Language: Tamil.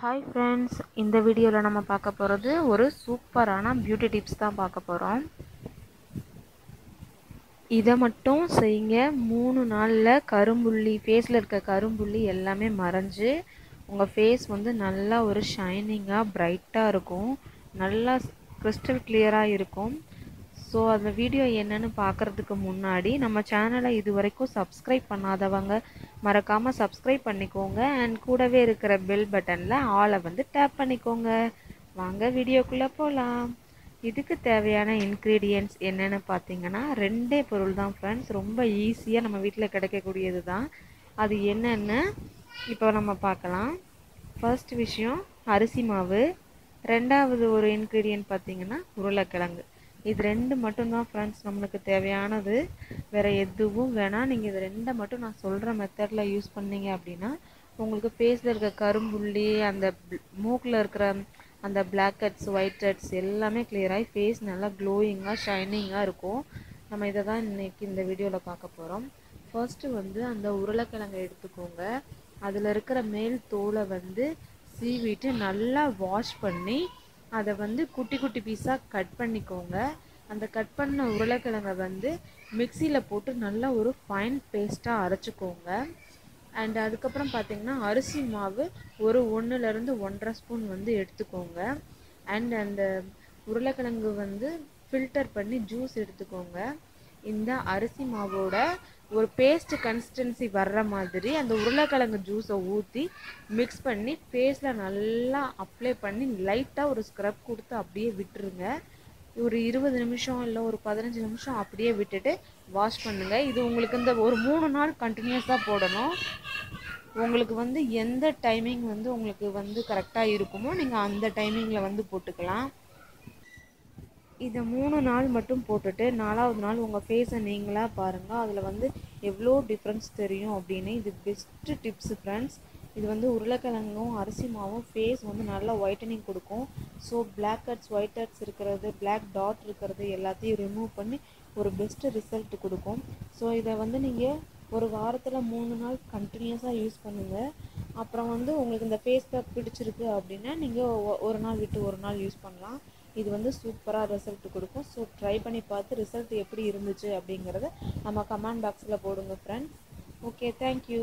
ஹாய் ஃப்ரெண்ட்ஸ் இந்த வீடியோவில் நம்ம பார்க்க போகிறது ஒரு சூப்பரான பியூட்டி டிப்ஸ் தான் பார்க்க போகிறோம் இதை மட்டும் செய்யுங்க. மூணு நாளில் கரும்புள்ளி ஃபேஸில் இருக்க கரும்புள்ளி எல்லாமே மறைஞ்சு உங்கள் ஃபேஸ் வந்து நல்லா ஒரு ஷைனிங்காக பிரைட்டாக இருக்கும். நல்லா கிறிஸ்டல் கிளியராக இருக்கும். ஸோ அந்த வீடியோ என்னன்னு பார்க்குறதுக்கு முன்னாடி நம்ம சேனலை இது வரைக்கும் சப்ஸ்கிரைப் பண்ணாதவங்க மறக்காமல் சப்ஸ்கிரைப் பண்ணிக்கோங்க. அண்ட் கூடவே இருக்கிற பெல் பட்டனில் ஆளை வந்து டேப் பண்ணிக்கோங்க. வாங்க வீடியோக்குள்ளே போகலாம் இதுக்கு தேவையான இன்க்ரீடியன்ட்ஸ் என்னென்னு பார்த்தீங்கன்னா ரெண்டே பொருள் தான் ஃப்ரெண்ட்ஸ் ரொம்ப ஈஸியாக நம்ம வீட்டில் கிடைக்கக்கூடியது தான். அது என்னென்னு இப்போ நம்ம பார்க்கலாம். ஃபர்ஸ்ட் விஷயம் அரிசி மாவு. ரெண்டாவது ஒரு இன்க்ரீடியன்ட் பார்த்திங்கன்னா உருளைக்கிழங்கு. இது ரெண்டு மட்டும்தான் ஃப்ரெண்ட்ஸ் நம்மளுக்கு தேவையானது. வேறு எதுவும் வேணாம் நீங்கள் இது ரெண்டை மட்டும் நான் சொல்கிற மெத்தடில் யூஸ் பண்ணீங்க அப்படின்னா உங்களுக்கு ஃபேஸில் இருக்க கரும்புள்ளி அந்த மூக்கில் இருக்கிற அந்த பிளாக் ஹெட்ஸ் ஒயிட் ஹெட்ஸ் எல்லாமே கிளியராகி ஃபேஸ் நல்லா க்ளோயிங்காக ஷைனிங்காக இருக்கும். நம்ம இதை தான் இன்றைக்கி இந்த வீடியோவில் பார்க்க போகிறோம் ஃபர்ஸ்ட்டு வந்து அந்த உருளைக்கிழங்கை எடுத்துக்கோங்க. அதில் இருக்கிற மேல் தோலை வந்து சீவிட்டு நல்லா வாஷ் பண்ணி அதை வந்து குட்டி குட்டி பீஸாக கட் பண்ணிக்கோங்க. அந்த கட் பண்ண உருளைக்கிழங்கை வந்து மிக்சியில் போட்டு நல்லா ஒரு ஃபைன் பேஸ்ட்டாக அரைச்சிக்கோங்க. அண்ட் அதுக்கப்புறம் பார்த்தீங்கன்னா அரிசி மாவு ஒரு ஒன்றுலேருந்து ஒன்றரை ஸ்பூன் வந்து எடுத்துக்கோங்க. அண்ட் அந்த உருளைக்கிழங்கு வந்து ஃபில்டர் பண்ணி ஜூஸ் எடுத்துக்கோங்க. இந்த அரிசி மாவோட ஒரு பேஸ்ட் கன்சிஸ்டன்சி வர்ற மாதிரி அந்த உருளைக்கிழங்கு ஜூஸை ஊற்றி மிக்ஸ் பண்ணி ஃபேஸில் நல்லா அப்ளை பண்ணி லைட்டாக ஒரு ஸ்க்ரப் கொடுத்து அப்படியே விட்டுருங்க. ஒரு இருபது நிமிஷம் இல்லை ஒரு பதினஞ்சு நிமிஷம் அப்படியே விட்டுட்டு வாஷ் பண்ணுங்கள் இது உங்களுக்கு இந்த ஒரு மூணு நாள் கண்டினியூஸாக போடணும். உங்களுக்கு வந்து எந்த டைமிங் வந்து உங்களுக்கு வந்து கரெக்டாக இருக்குமோ நீங்கள் அந்த டைமிங்கில் வந்து போட்டுக்கலாம். இதை மூணு நாள் மட்டும் போட்டுட்டு நாலாவது நாள் உங்கள் ஃபேஸை நீங்களாக பாருங்கள் அதில் வந்து எவ்வளோ டிஃப்ரென்ஸ் தெரியும் அப்படின்னு இது பெஸ்ட்டு டிப்ஸு ஃப்ரெண்ட்ஸ் இது வந்து உருளைக்கிழங்கும் அரிசி மாவும் ஃபேஸ் வந்து நல்லா ஒயிட்டனிங் கொடுக்கும். So black heads white heads இருக்கிறது பிளாக் டாட் இருக்கிறது எல்லாத்தையும் ரிமூவ் பண்ணி ஒரு பெஸ்ட்டு ரிசல்ட் கொடுக்கும். ஸோ இதை வந்து நீங்கள் ஒரு வாரத்தில் மூணு நாள் கண்டினியூஸாக யூஸ் பண்ணுங்கள் அப்புறம் வந்து உங்களுக்கு இந்த ஃபேஸ் பேக் பிடிச்சிருக்கு அப்படின்னா நீங்கள் ஒரு நாள் விட்டு ஒரு நாள் யூஸ் பண்ணலாம். இது வந்து சூப்பராக ரிசல்ட் கொடுக்கும். ஸோ ட்ரை பண்ணி பார்த்து ரிசல்ட் எப்படி இருந்துச்சு அப்படிங்கிறத நம்ம கமெண்ட் பாக்ஸில் போடுங்க ஃப்ரெண்ட்ஸ் ஓகே தேங்க்யூ